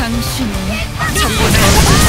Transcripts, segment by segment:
당신은 첫번째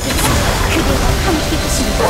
손끝 그대와 함께 하십니다